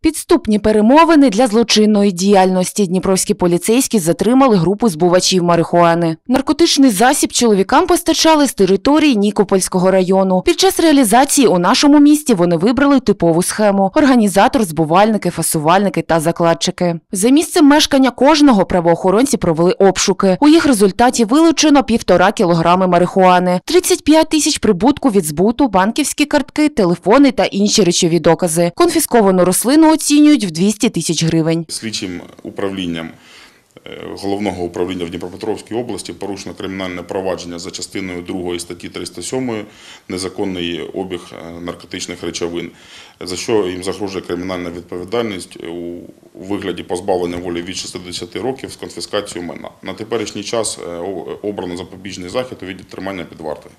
Підступні перемовини для злочинної діяльності. Дніпровські поліцейські затримали групу збувачів марихуани. Наркотичний засіб чоловікам постачали з території Нікопольського району. Під час реалізації у нашому місті вони вибрали типову схему: організатор, збувальники, фасувальники та закладчики. За місцем мешкання кожного правоохоронці провели обшуки. У їх результаті вилучено півтора кілограми марихуани, 35 тисяч прибутку від збуту, банківські картки, телефони та інші речові докази. Конфісковану рослину оцінюють в 200 тисяч гривень. Слідчим управлінням е, Головного управління в Дніпропетровській області порушено кримінальне провадження за частиною 2 статті 307 незаконний обіг е, наркотичних речовин, за що їм загрожує кримінальна відповідальність у вигляді позбавлення волі від 60 років з конфіскацією майна. На теперішній час е, обрано запобіжний захід у віді тримання під вартою.